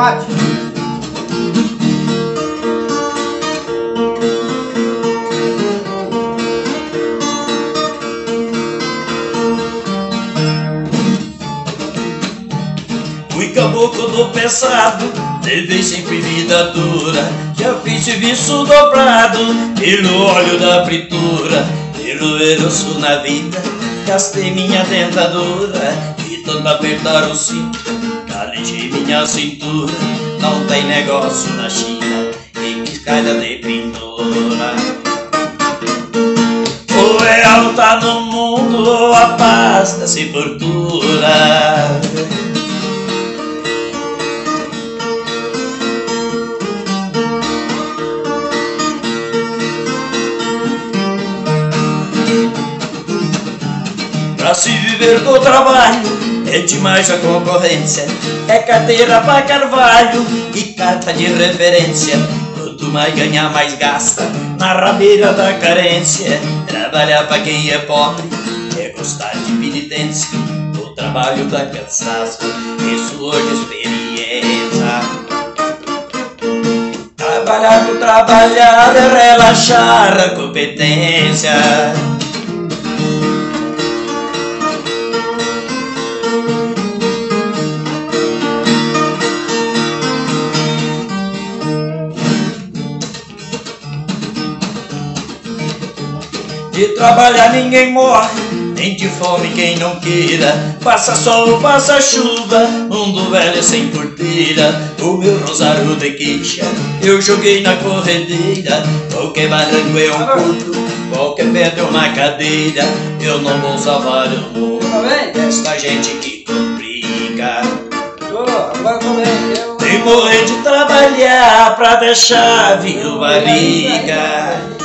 Remate. Fui caboclo do pesado, levei sempre vida dura. Já fiz serviço dobrado, pelo óleo da fritura. Pelo eroço na vida, gastei minha dentadura. E tanto apertar o cinto, calejei minha cintura. Não tem negócio na China, em que caia de pintura. O real tá no mundo, a paz da sepultura. Pra se viver do trabalho é demais a concorrência. É carteira pra carvalho e carta de referência. Quanto mais ganhar, mais gasta na rabeira da carência. Trabalhar pra quem é pobre é gostar de penitência. O trabalho dá cansaço e suor de experiência. Trabalhar por trabalhar é relaxar a competência. De trabalhar ninguém morre, nem de fome quem não queira. Passa sol, passa chuva, mundo velho sem porteira. O meu rosário de queixa, eu joguei na corredeira. Qualquer barranco é um pulo, qualquer pedra é uma cadeira. Eu não vou salvar o mundo bem? desta gente que complica. Tem morrer de trabalhar pra deixar a viúva rica.